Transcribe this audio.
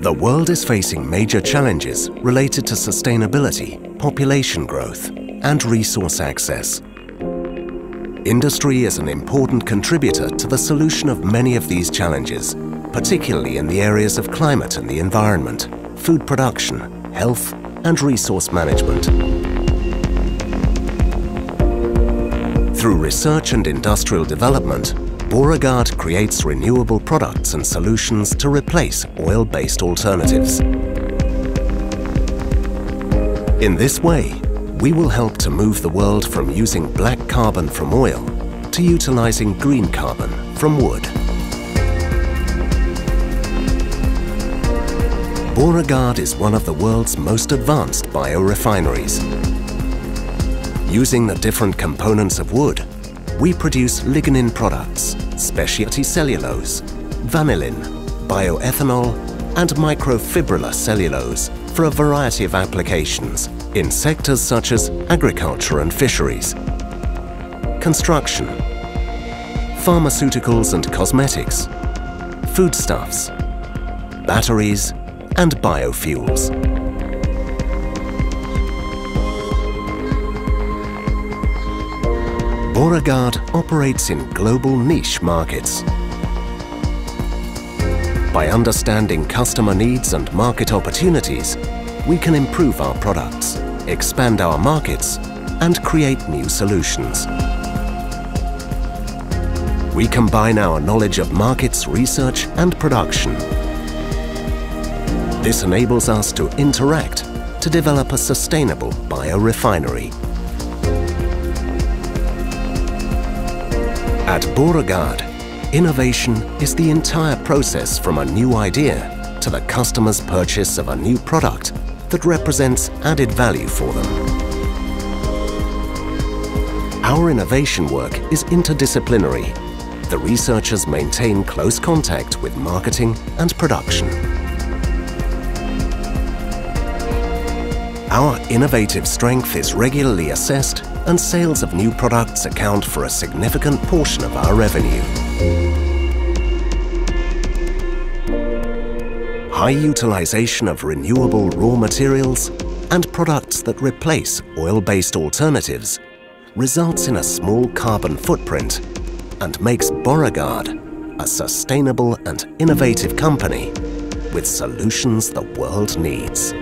The world is facing major challenges related to sustainability, population growth and resource access. Industry is an important contributor to the solution of many of these challenges, particularly in the areas of climate and the environment, food production, health and resource management. Through research and industrial development, Borregaard creates renewable products and solutions to replace oil-based alternatives. In this way, we will help to move the world from using black carbon from oil to utilizing green carbon from wood. Borregaard is one of the world's most advanced biorefineries. Using the different components of wood, we produce lignin products, specialty cellulose, vanillin, bioethanol and microfibrillar cellulose for a variety of applications in sectors such as agriculture and fisheries, construction, pharmaceuticals and cosmetics, foodstuffs, batteries and biofuels. Borregaard operates in global niche markets. By understanding customer needs and market opportunities, we can improve our products, expand our markets and create new solutions. We combine our knowledge of markets research and production. This enables us to interact to develop a sustainable biorefinery. At Borregaard, innovation is the entire process from a new idea to the customer's purchase of a new product that represents added value for them. Our innovation work is interdisciplinary. The researchers maintain close contact with marketing and production. Our innovative strength is regularly assessed and sales of new products account for a significant portion of our revenue. High utilization of renewable raw materials and products that replace oil-based alternatives results in a small carbon footprint and makes Borregaard a sustainable and innovative company with solutions the world needs.